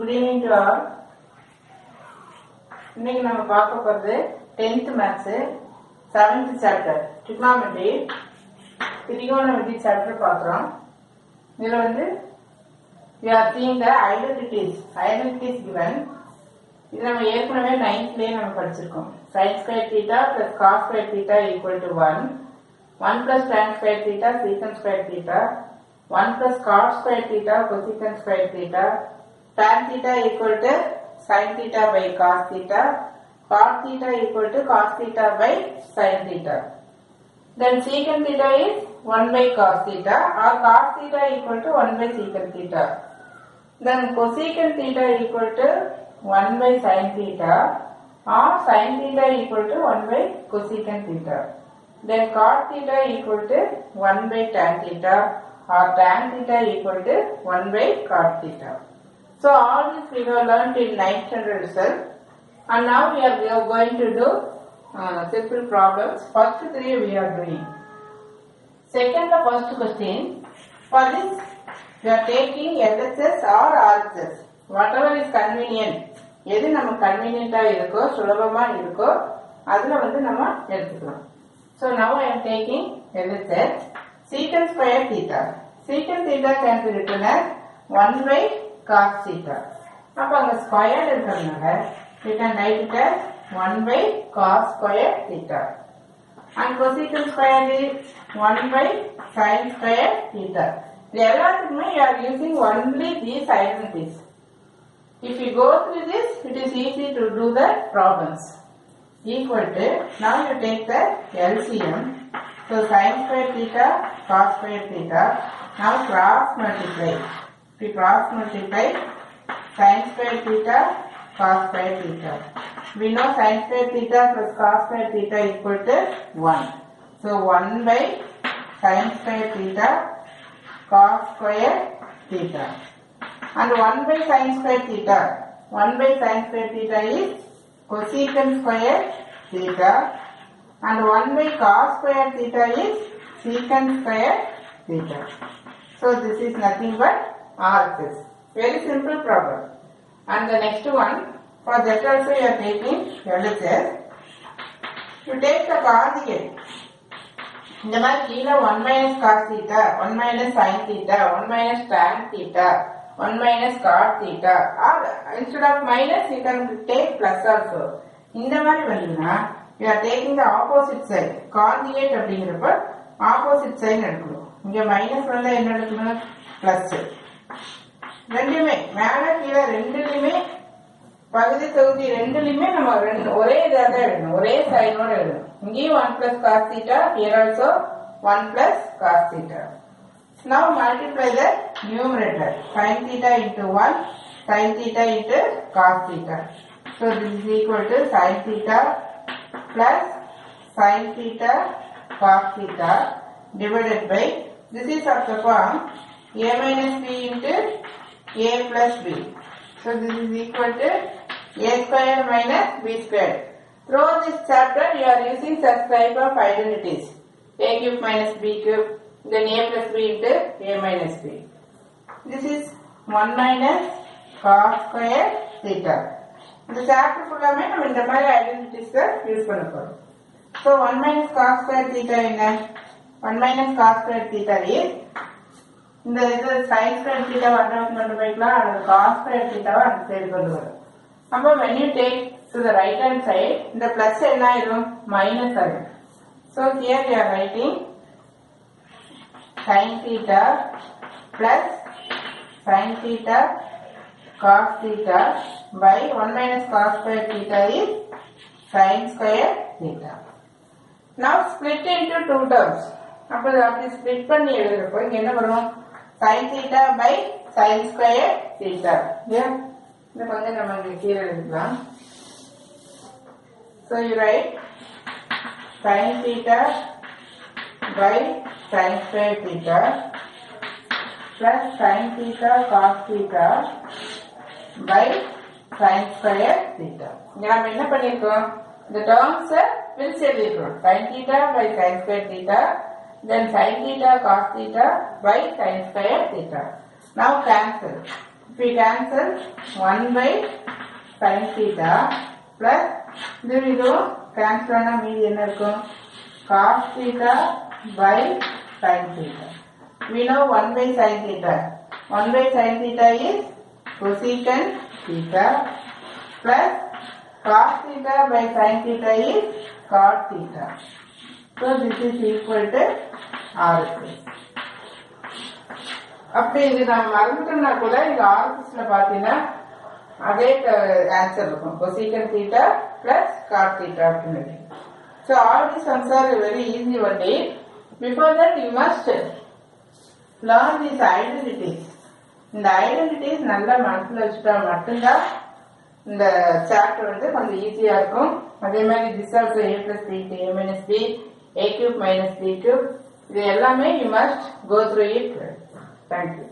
Good evening to all இன்னைக்கு நம்ம பார்க்க போகிறது tenth maths seventh chapter trigonometry trigonometry chapter பார்க்குறோம். இதில் வந்து you are seeing the identities identities given இது நம்ம ஏற்கனவே நைன்த்லேயே நம்ம படிச்சிருக்கோம். Sine square theta plus cos square theta equal to one one plus tan square theta secant square theta one plus cos square theta cosecant square theta tan theta equal to sin theta by cos theta cot theta equal to cos theta by sin theta then secant theta is 1 by cos theta or cos theta equal to 1 by secant theta then cosecant theta equal to 1 by sin theta or sin theta equal to 1 by cosecant theta. Then cot theta equal to 1 by tan theta or tan theta equal to 1 by cot theta. So all this we have learned in 9th standard itself. And now we are, we are going to do uh, simple problems. First three we are doing. Second, the first question. For this, we are taking LHS or RHS. Whatever is convenient. எது நம்ம கன்வீனியண்டா இருக்கோ சுலபமா இருக்கோ அதுல வந்து நம்ம எடுத்துக்கலாம் so now I am taking LHS secant square theta. secant theta can be written as 1 by cos theta. அப்ப அங்க ஸ்கொயர் இருக்கிறதுனால we can write it as 1 by cos square theta. and cosecant square is 1 by sin square theta. இது எல்லாத்துக்குமே you are using only these identities. If you go through this, it is easy to do the problems. Equal to, now you take the LCM. So sin square theta, cos square theta. Now cross multiply. You cross multiply, sin square theta, cos square theta. We know sin square theta plus cos square theta equal to 1. So 1 by sin square theta, cos square theta. And 1 by sin square theta. 1 by sin square theta is cosecant square theta. And 1 by cos square theta is secant square theta. So this is nothing but RHS. Very simple problem. And the next one, for that also you are taking LHS. You take the conjugate. இந்த மாதிரி கீழே one minus cos theta one minus sine theta one minus tan theta one minus cot theta or instead of minus you can take plus also இந்த மாதிரி வந்தீங்கன்னா you are taking the opposite side conjugate அப்படிங்கிறப்ப opposite side எடுக்கணும் இங்க minus வந்தா என்ன எடுக்கணும் plus ரெண்டுமே மேல கீழே ரெண்டுலயுமே பகுதி தொகுதி ரெண்டுலயுமே நம்ம ரெண்டு ஒரே இதாக தான் எழுதணும் ஒரே சைனோட எழுதணும் இங்கேயும் one plus cos theta here also one plus cos theta Now multiply the numerator sin theta into 1 sin theta into cos theta. So this is equal to sin theta plus sin theta cos theta divided by this is of the form a minus b into a plus b. So this is equal to a square minus b square. Throughout this chapter you are using such type of identities. a cube minus b cube then a plus b into a minus b. This is 1 minus cos square theta. இந்த chapter ஃபுல்லாமே நம்ம இந்த மாதிரி identities use பண்ண போறோம் so one minus cos square theta என்ன one minus cos square theta is இந்த இது சைன்ஸ் எடுத்துட்டா ஒன் கொண்டு போய்க்கலாம் அந்த காஸ்ட் எடுத்துட்டாவோ அந்த சைடு கொண்டு வரும். அப்போ when you take to the right hand side இந்த பிளஸ் என்ன ஆயிடும் மைனஸ் ஆகும் so here you are writing sine theta plus sine theta cos theta by one minus cos square theta is sine square theta now split into two terms அப்போ அப்படி split பண்ணி எழுதுறப்போ இங்கே என்ன வரும்? sin theta by sin square theta. Yeah? இந்த கொஞ்சம் நம்ம இங்க கீழே எழுதிக்கலாம். So you write sin theta by sin square theta plus sin theta cos theta by sin square theta. இங்க நம்ம என்ன பண்ணிருக்கோம் இந்த டேர்ம்ஸ் பிரிச்சு எழுதிருக்கோம் sin theta by sin square theta then sin theta cos theta by sin square theta. Now cancel. if we cancel 1 by sin theta plus இது இதுவும் cancel ஆனா மீதி என்ன இருக்கும் cos theta by sin theta we know 1 by sin theta 1 by sin theta is cosecant theta plus cos theta by sin theta is cot theta So this is equal to r square. அப்படி இது நம்ம மறந்துட்டோம்னா கூட இங்க ஆர்பிஸ்ல பாத்தீங்கன்னா அதே answer இருக்கும். இப்போ secant theta plus cot theta அப்படின்னு so all the sums are very easy only before that you must learn this identities இந்த ஐடென்டிட்டிஸ் நல்லா மனசுல வச்சுட்டா மட்டும்தான் இந்த சாப்டர் வந்து கொஞ்சம் ஈஸியா இருக்கும். அதே மாதிரி this also A plus B A minus B A cube minus B cube இது எல்லாமே you must go through it thank you